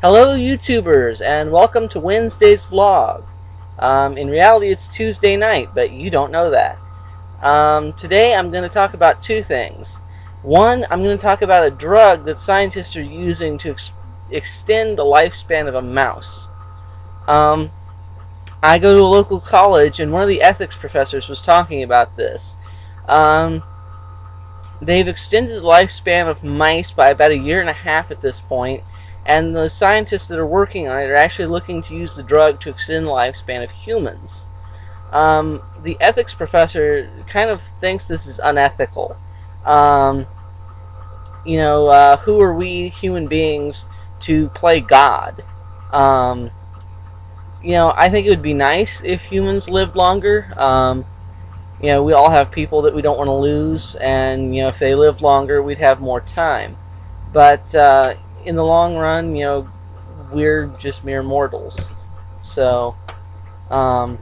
Hello YouTubers and welcome to Wednesday's vlog. Um, in reality it's Tuesday night, but you don't know that. Um, today I'm going to talk about two things. One, I'm going to talk about a drug that scientists are using to ex extend the lifespan of a mouse. Um, I go to a local college and one of the ethics professors was talking about this. Um, they've extended the lifespan of mice by about a year and a half at this point and the scientists that are working on it are actually looking to use the drug to extend the lifespan of humans. Um, the ethics professor kind of thinks this is unethical. Um, you know, uh, who are we human beings to play God? Um, you know, I think it would be nice if humans lived longer. Um, you know, we all have people that we don't want to lose, and you know, if they lived longer, we'd have more time. But uh, in the long run, you know, we're just mere mortals. So, um,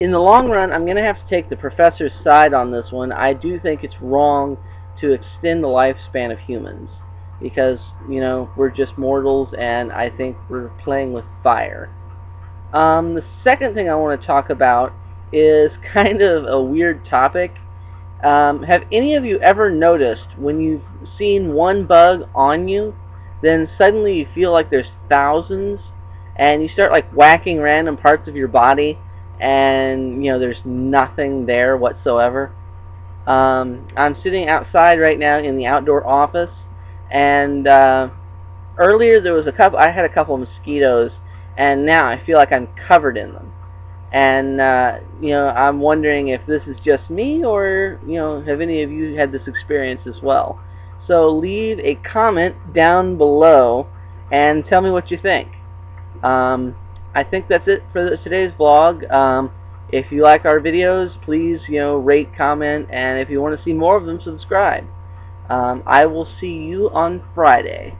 in the long run, I'm going to have to take the professor's side on this one. I do think it's wrong to extend the lifespan of humans because, you know, we're just mortals and I think we're playing with fire. Um, the second thing I want to talk about is kind of a weird topic um, have any of you ever noticed when you've seen one bug on you, then suddenly you feel like there's thousands, and you start like whacking random parts of your body, and you know there's nothing there whatsoever? Um, I'm sitting outside right now in the outdoor office, and uh, earlier there was a couple. I had a couple of mosquitoes, and now I feel like I'm covered in them. And, uh, you know, I'm wondering if this is just me or, you know, have any of you had this experience as well. So leave a comment down below and tell me what you think. Um, I think that's it for today's vlog. Um, if you like our videos, please, you know, rate, comment, and if you want to see more of them, subscribe. Um, I will see you on Friday.